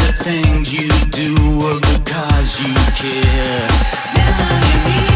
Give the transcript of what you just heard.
the things you do are because you care. Dying.